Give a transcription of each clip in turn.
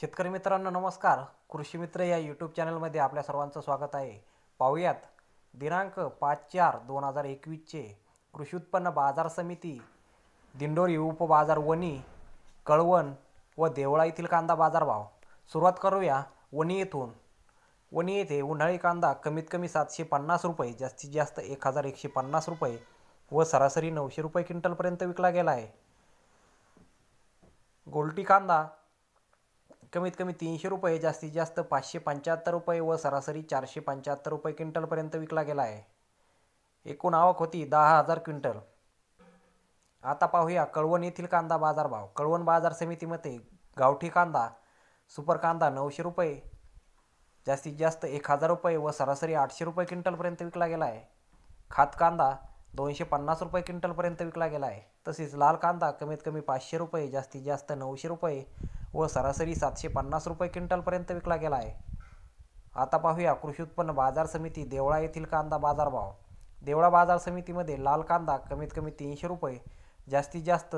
शेतकरी मित्रांनो नमस्कार. कृषी मित्र या यूट्यूब चॅनलमध्ये आपल्या सर्वांचं स्वागत आहे. पाहूयात. दिनांक पाच चार दोन हजार एकवीसचे कृषी उत्पन्न बाजार समिती दिंडोरी उपबाजार वणी कळवण व देवळा येथील कांदा बाजारभाव. सुरुवात करूया वणी येथून. वणी येथे उन्हाळी कांदा कमीत कमी सातशे पन्नास रुपये जास्तीत जास्त एक हजार एकशे पन्नास रुपये व सरासरी नऊशे रुपये क्विंटलपर्यंत विकला गेला आहे. गोल्टी कांदा कमीत कमी तीनशे रुपये जास्तीत जास्त पाचशे पंच्याहत्तर रुपये व सरासरी चारशे पंच्याहत्तर रुपये क्विंटलपर्यंत विकला गेला आहे. एकूण आवक होती दहा हजार क्विंटल. आता पाहूया कळवण येथील कांदा बाजारभाव कळवण बाजार समितीमध्ये गावठी कांदा सुपर कांदा नऊशे रुपये जास्तीत जास्त एक हजार रुपये व सरासरी आठशे रुपये क्विंटलपर्यंत विकला गेला आहे. खात कांदा दोनशे पन्नास रुपये क्विंटलपर्यंत विकला गेला आहे. तसेच लाल कांदा कमीत कमी पाचशे रुपये जास्तीत जास्त नऊशे रुपये व सरासरी सातशे पन्नास रुपये क्विंटलपर्यंत विकला गेला आहे. आता पाहूया कृषी उत्पन्न बाजार समिती देवळा येथील कांदा बाजारभाव. देवळा बाजार समितीमध्ये लाल कांदा कमीत कमी तीनशे रुपये जास्तीत जास्त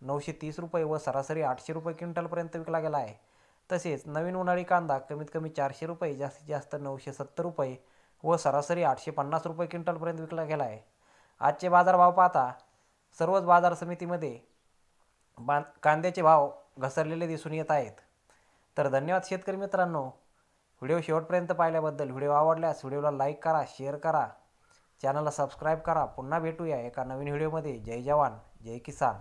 नऊशे तीस रुपये व सरासरी आठशे रुपये क्विंटलपर्यंत विकला गेला आहे. तसेच नवीन उन्हाळी कांदा कमीत कमी चारशे रुपये जास्तीत जास्त नऊशे सत्तर रुपये व सरासरी आठशे पन्नास रुपये क्विंटलपर्यंत विकला गेला आहे. आजचे बाजारभाव पाहता सर्वच बाजार समितीमध्ये बा कांद्याचे भाव घसरलेले दिसून येत आहेत. तर धन्यवाद शेतकरी मित्रांनो. व्हिडिओ शेवटपर्यंत पाहिल्याबद्दल व्हिडिओ आवडल्यास व्हिडिओला लाईक करा शेअर करा. चॅनलला सबस्क्राईब करा. पुन्हा भेटूया एका नवीन व्हिडिओमध्ये. जय जवान जय किसान.